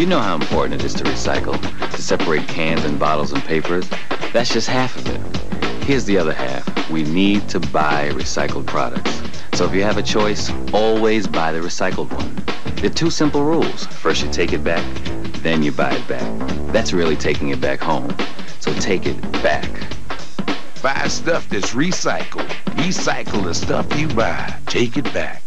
You know how important it is to recycle, to separate cans and bottles and papers. That's just half of it. Here's the other half. We need to buy recycled products. So if you have a choice, always buy the recycled one. There are two simple rules. First you take it back, then you buy it back. That's really taking it back home. So take it back. Buy stuff that's recycled. Recycle the stuff you buy. Take it back.